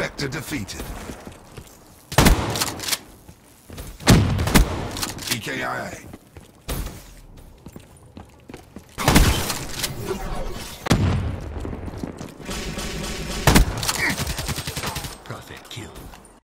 Spectre defeated. EKIA. Prophet killed.